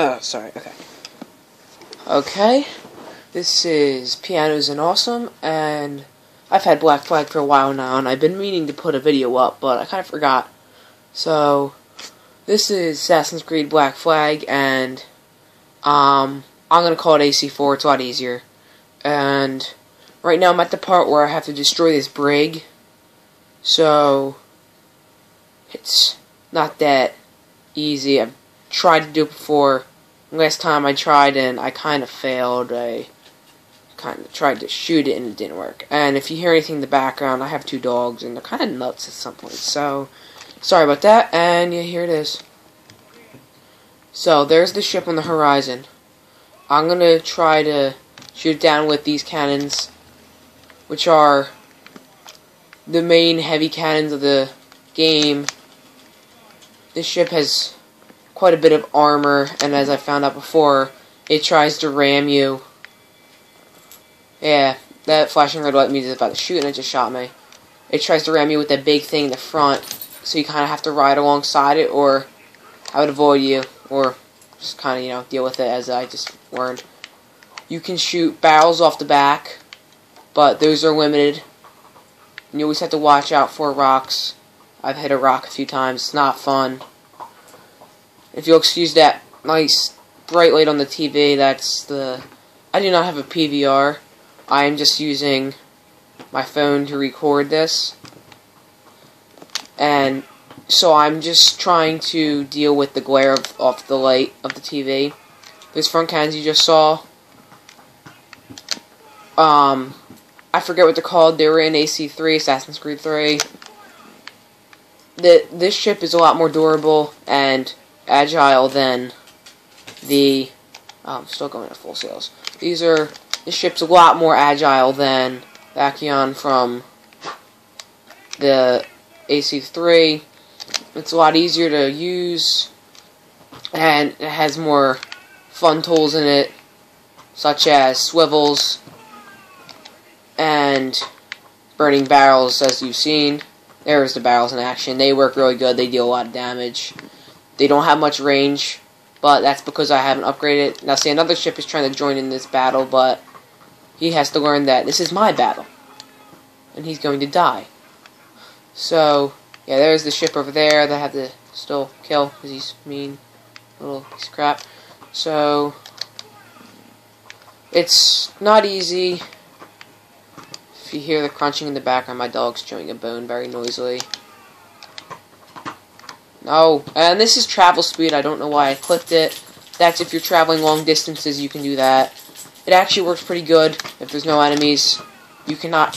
Oh, sorry, okay. Okay, this is Pianos and Awesome, and I've had Black Flag for a while now, and I've been meaning to put a video up, but I kind of forgot. So, this is Assassin's Creed Black Flag, and um, I'm going to call it AC4, it's a lot easier. And right now I'm at the part where I have to destroy this brig, so it's not that easy. I've tried to do it before. Last time I tried and I kind of failed. I kind of tried to shoot it and it didn't work. And if you hear anything in the background, I have two dogs and they're kind of nuts at some point. So, sorry about that. And yeah, here it is. So, there's the ship on the horizon. I'm going to try to shoot it down with these cannons, which are the main heavy cannons of the game. This ship has quite a bit of armor, and as I found out before, it tries to ram you. Yeah, that flashing red light means it's about to shoot, and it just shot me. It tries to ram you with that big thing in the front, so you kind of have to ride alongside it, or I would avoid you, or just kind of, you know, deal with it as I just learned. You can shoot barrels off the back, but those are limited. And you always have to watch out for rocks. I've hit a rock a few times. It's not fun. If you'll excuse that nice bright light on the TV, that's the... I do not have a PVR. I am just using my phone to record this. And so I'm just trying to deal with the glare of, the light of the TV. Those front cans you just saw, um, I forget what they're called. They were in AC3, Assassin's Creed 3. The, this ship is a lot more durable and agile than the. I'm still going at full sails. These are. This ship's a lot more agile than Acheron from the AC3. It's a lot easier to use, and it has more fun tools in it, such as swivels and burning barrels, as you've seen. There's the barrels in action. They work really good. They deal a lot of damage. They don't have much range, but that's because I haven't upgraded. Now, see, another ship is trying to join in this battle, but he has to learn that this is my battle, and he's going to die. So, yeah, there's the ship over there that I have to still kill because he's mean little piece of crap. So, it's not easy. If you hear the crunching in the background, my dog's chewing a bone very noisily. No, and this is travel speed. I don't know why I clicked it. That's if you're traveling long distances, you can do that. It actually works pretty good if there's no enemies. You cannot